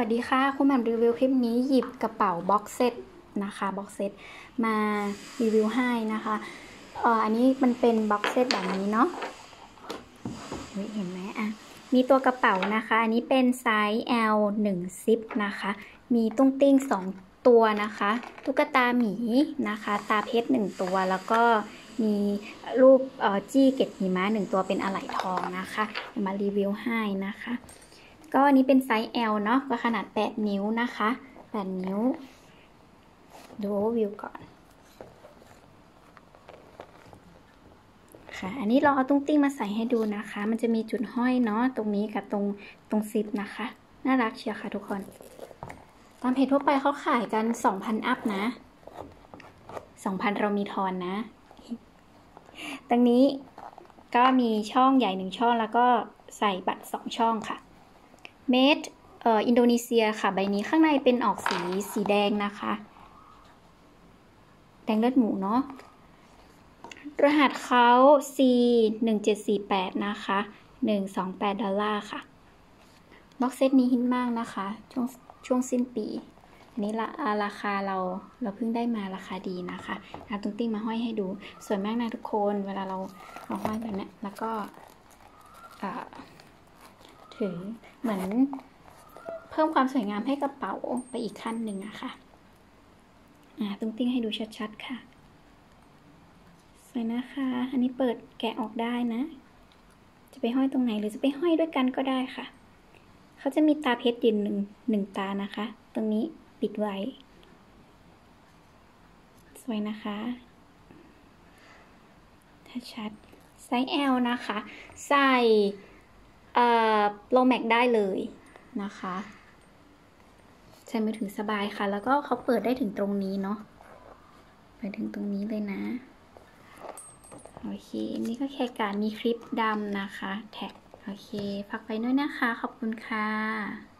สวัสดีค่ะ คุณแหม่มรีวิวคลิปนี้หยิบกระเป๋า box set นะคะ box set มารีวิวให้นะคะเอ่ออันนี้มันเป็น box set แบบนี้เนาะเห็นไหมอะมีตัวกระเป๋านะคะ อันนี้เป็นไซส์ L 1ซิปนะคะ มีตุ้งติ้ง 2 ตัวนะคะ ตุ๊กตาหมีนะคะ ตาเพชร 1 ตัวแล้วก็มีรูปเอ่อจี้เกล็ดหิมะ1ตัวเป็นอะไหล่ทองนะคะ มารีวิวให้นะคะ ก็อันนี้เป็นไซส์ L เนาะก็ขนาด 8 นิ้วนะคะ 8 นิ้ว ดูวิวก่อน ค่ะ อันนี้เราเอาตุ้งติ้งมาใส่ให้ดูนะคะ มันจะมีจุดห้อยเนาะตรงนี้กับตรงตรงซิปนะคะ น่ารักเชียวค่ะทุกคน ตามเพจทั่วไปเขาขายกัน 2,000 อัพนะ 2,000 เรามีทอนนะ ตรงนี้ก็มีช่องใหญ่หนึ่งช่องแล้วก็ใส่บัตร2ช่องค่ะ made เอ่ออินโดนีเซียค่ะใบนี้ข้างในเป็นออกสีสีแดงนะคะ แดงเลือดหมูเนาะรหัสเขา C 1748นะคะ128ดอลลาร์ค่ะ box set นี้ฮิตมากนะคะ ช่วงช่วงสิ้นปี อันนี้ละราคาเราเราเพิ่งได้มาราคาดีนะคะเอาตุ้งติ้งมาห้อยให้ดู สวยมากนะทุกคน เวลาเราเราห้อยแบบนี้แล้วก็อ่า ถือเหมือนเพิ่มความสวยงามให้กระเป๋าไปอีกขั้นหนึ่งอะค่ะ อ่าตุ้งติ้งให้ดูชัดๆค่ะ สวยนะคะ อันนี้เปิดแกะออกได้นะ จะไปห้อยตรงไหนหรือจะไปห้อยด้วยกันก็ได้ค่ะ เขาจะมีตาเพชรยืนหนึ่งหนึ่งตานะคะ ตรงนี้ปิดไว้ สวยนะคะถ้าชัดไซส์ L นะคะ ใส่ โลแม็กได้เลยนะคะใช้มือถือสบายค่ะ แล้วก็เขาเปิดได้ถึงตรงนี้เนาะไปถึงตรงนี้เลยนะ โอเค นี่ก็แค่การมีคลิปดำนะคะ แท็ก โอเค ฝากไปด้วยนะคะ ขอบคุณค่ะ